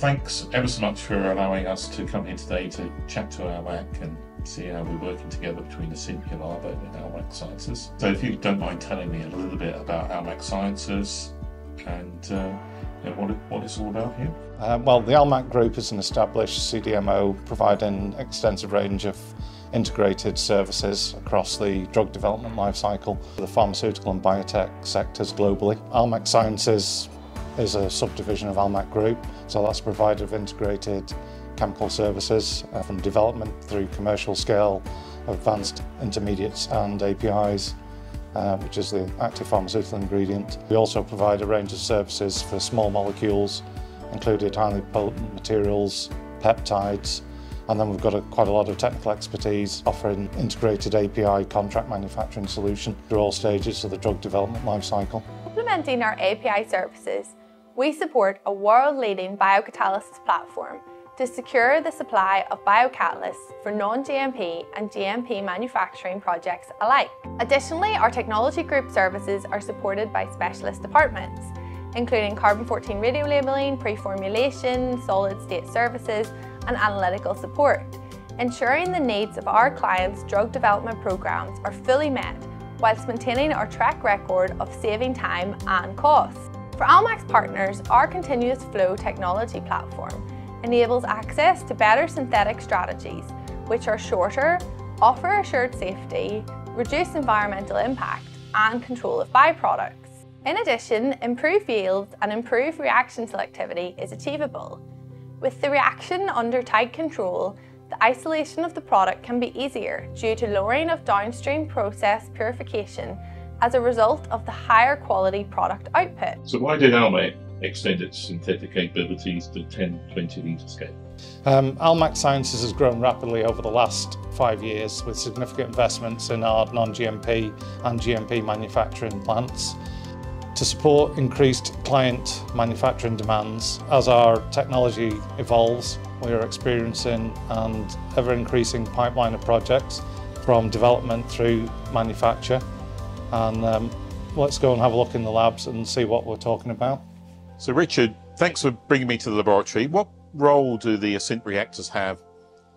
thanks ever so much for allowing us to come here today to chat to our Almac and see how we're working together between the Acimpia Labo and our Almac Sciences. So if you don't mind telling me a little bit about our Almac Sciences and uh, what, what it's all about here. Uh, well, the Almac Group is an established CDMO providing an extensive range of integrated services across the drug development lifecycle, for the pharmaceutical and biotech sectors globally. Almac Sciences is a subdivision of Almac Group, so that's a provider of integrated chemical services uh, from development through commercial scale, advanced intermediates and APIs, uh, which is the active pharmaceutical ingredient. We also provide a range of services for small molecules, including highly potent materials, peptides, and then we've got a, quite a lot of technical expertise offering integrated API contract manufacturing solution through all stages of the drug development life cycle. Implementing our API services, we support a world-leading biocatalysis platform to secure the supply of biocatalysts for non-GMP and GMP manufacturing projects alike. Additionally, our technology group services are supported by specialist departments, including carbon-14 radiolabeling, pre-formulation, solid-state services, and analytical support, ensuring the needs of our clients' drug development programs are fully met whilst maintaining our track record of saving time and costs. For Almac's partners, our continuous flow technology platform enables access to better synthetic strategies, which are shorter, offer assured safety, reduce environmental impact, and control of byproducts. In addition, improved yields and improved reaction selectivity is achievable. With the reaction under tight control, the isolation of the product can be easier due to lowering of downstream process purification as a result of the higher quality product output. So why did Almac extend its synthetic capabilities to 10, 20 litre scale? Um, Almac Sciences has grown rapidly over the last five years with significant investments in our non-GMP and GMP manufacturing plants. To support increased client manufacturing demands, as our technology evolves, we are experiencing an ever-increasing pipeline of projects from development through manufacture. And um, let's go and have a look in the labs and see what we're talking about. So Richard, thanks for bringing me to the laboratory. What role do the Asynt reactors have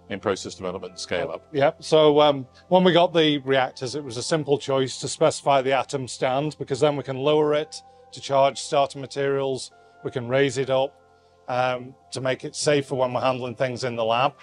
in process development and scale up? Yeah, so um, when we got the reactors, it was a simple choice to specify the atom stand because then we can lower it to charge starter materials, we can raise it up um, to make it safer when we're handling things in the lab.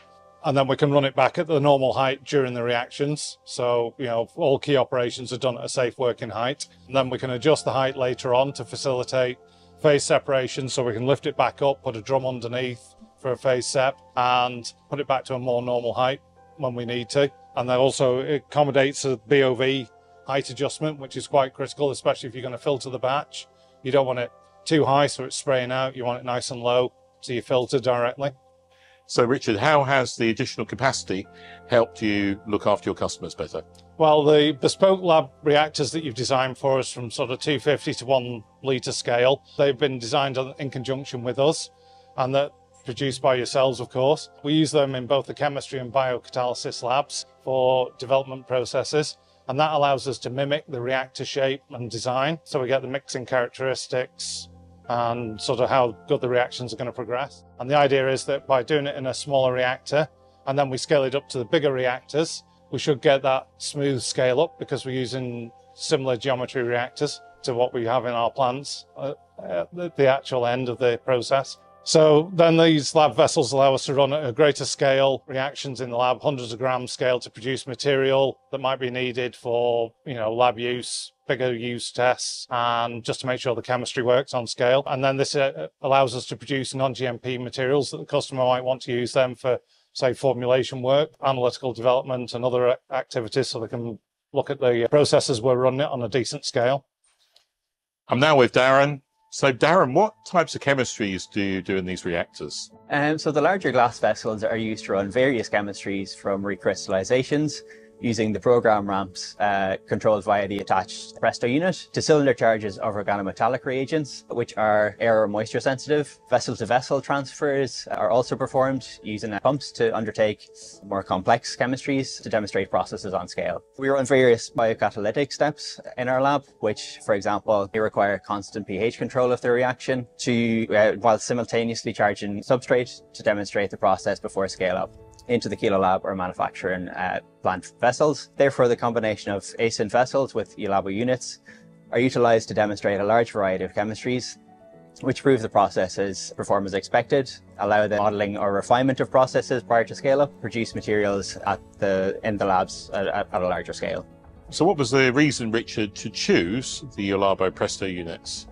And then we can run it back at the normal height during the reactions. So, you know, all key operations are done at a safe working height. And then we can adjust the height later on to facilitate phase separation so we can lift it back up, put a drum underneath for a phase sep and put it back to a more normal height when we need to. And that also accommodates a BOV height adjustment, which is quite critical, especially if you're going to filter the batch. You don't want it too high so it's spraying out. You want it nice and low so you filter directly. So Richard, how has the additional capacity helped you look after your customers better? Well, the bespoke lab reactors that you've designed for us from sort of 250 to one litre scale, they've been designed in conjunction with us and that produced by yourselves, of course. We use them in both the chemistry and biocatalysis labs for development processes. And that allows us to mimic the reactor shape and design. So we get the mixing characteristics, and sort of how good the reactions are going to progress. And the idea is that by doing it in a smaller reactor, and then we scale it up to the bigger reactors, we should get that smooth scale up because we're using similar geometry reactors to what we have in our plants at the actual end of the process. So then these lab vessels allow us to run at a greater scale reactions in the lab, hundreds of grams scale to produce material that might be needed for, you know, lab use bigger use tests and just to make sure the chemistry works on scale. And then this uh, allows us to produce non-GMP materials that the customer might want to use them for, say, formulation work, analytical development and other activities so they can look at the processes we're running on a decent scale. I'm now with Darren. So Darren, what types of chemistries do you do in these reactors? Um, so the larger glass vessels are used to run various chemistries from recrystallizations using the program ramps uh, controlled via the attached Presto unit to cylinder charges of organometallic reagents, which are air or moisture sensitive. Vessel to vessel transfers are also performed using pumps to undertake more complex chemistries to demonstrate processes on scale. We run various biocatalytic steps in our lab, which, for example, require constant pH control of the reaction to, uh, while simultaneously charging substrate to demonstrate the process before scale up into the Kilo Lab or manufacturing uh, plant vessels. Therefore, the combination of Asynt vessels with Julabo units are utilized to demonstrate a large variety of chemistries, which prove the processes perform as expected, allow the modeling or refinement of processes prior to scale up, produce materials at the, in the labs at, at a larger scale. So what was the reason, Richard, to choose the Julabo Presto units?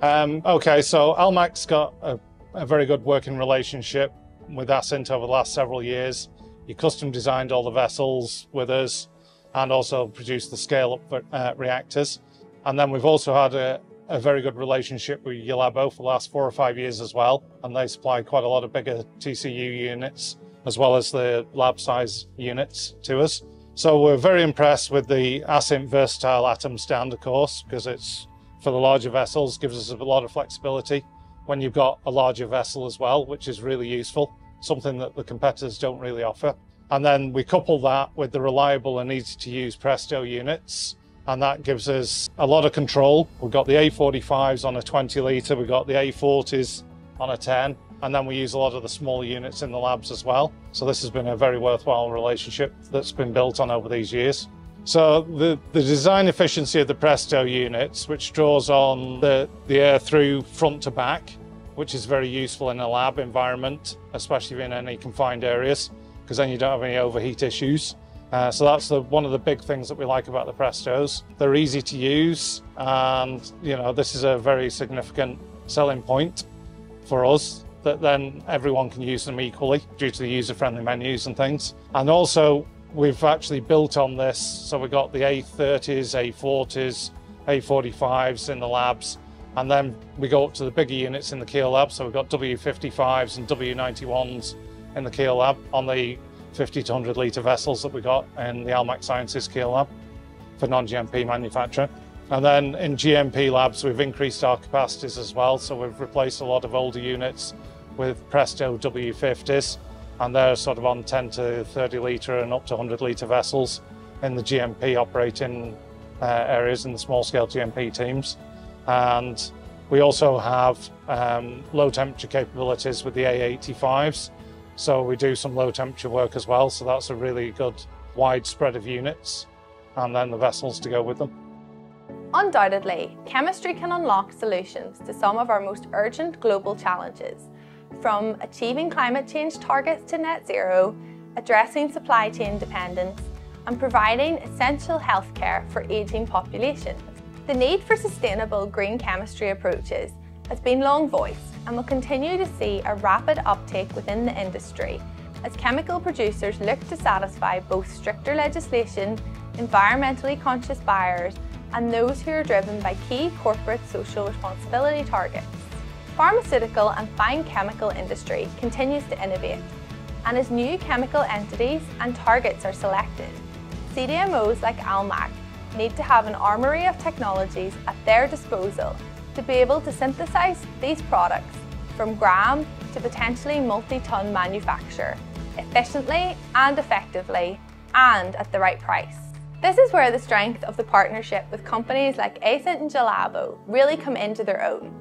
Um, okay, so Almac's got a, a very good working relationship with Asynt over the last several years. He custom designed all the vessels with us and also produced the scale up uh, reactors. And then we've also had a, a very good relationship with Julabo for the last four or five years as well. And they supply quite a lot of bigger TCU units as well as the lab size units to us. So we're very impressed with the Asynt versatile atom stand, of course, because it's for the larger vessels, gives us a lot of flexibility when you've got a larger vessel as well, which is really useful, something that the competitors don't really offer. And then we couple that with the reliable and easy to use Presto units, and that gives us a lot of control. We've got the A45s on a 20 litre, we've got the A40s on a 10, and then we use a lot of the smaller units in the labs as well. So this has been a very worthwhile relationship that's been built on over these years. So the, the design efficiency of the Presto units, which draws on the, the air through front to back, which is very useful in a lab environment, especially in any confined areas, because then you don't have any overheat issues. Uh, so that's the, one of the big things that we like about the Prestos. They're easy to use, and you know this is a very significant selling point for us that then everyone can use them equally due to the user-friendly menus and things. And also we've actually built on this. So we've got the A30s, A40s, A45s in the labs, and then we go up to the bigger units in the Kilo lab. So we've got W55s and W91s in the Kilo lab on the 50 to 100 litre vessels that we got in the Almac Sciences Kilo lab for non-GMP manufacture. And then in GMP labs, we've increased our capacities as well. So we've replaced a lot of older units with Presto W50s and they're sort of on 10 to 30 litre and up to 100 litre vessels in the GMP operating uh, areas in the small scale GMP teams. And we also have um, low temperature capabilities with the A85s. So we do some low temperature work as well. So that's a really good wide spread of units and then the vessels to go with them. Undoubtedly, chemistry can unlock solutions to some of our most urgent global challenges from achieving climate change targets to net zero, addressing supply chain dependence, and providing essential healthcare for ageing populations. The need for sustainable green chemistry approaches has been long voiced and will continue to see a rapid uptake within the industry as chemical producers look to satisfy both stricter legislation, environmentally conscious buyers, and those who are driven by key corporate social responsibility targets. Pharmaceutical and fine chemical industry continues to innovate, and as new chemical entities and targets are selected, CDMOs like Almac need to have an armoury of technologies at their disposal to be able to synthesize these products from gram to potentially multi-ton manufacture efficiently and effectively and at the right price. This is where the strength of the partnership with companies like Asynt and Julabo really come into their own.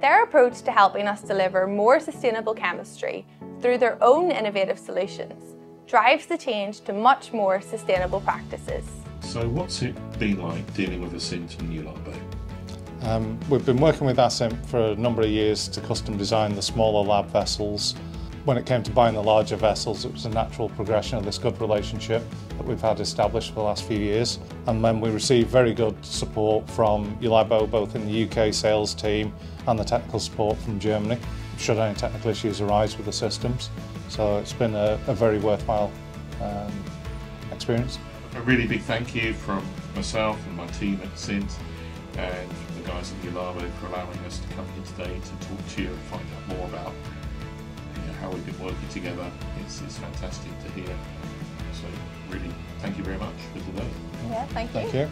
Their approach to helping us deliver more sustainable chemistry through their own innovative solutions drives the change to much more sustainable practices. So what's it been like dealing with Asynt and Julabo? Um, we've been working with Asynt for a number of years to custom design the smaller lab vessels. When it came to buying the larger vessels, it was a natural progression of this good relationship that we've had established for the last few years. And then we received very good support from Julabo, both in the UK sales team and the technical support from Germany, should any technical issues arise with the systems. So it's been a, a very worthwhile um, experience. A really big thank you from myself and my team at Sint and from the guys at Julabo for allowing us to come here today to talk to you and find out more about you know, how we've been working together. It's, it's fantastic to hear So really, thank you very much for today. Yeah, thank you. Thank you.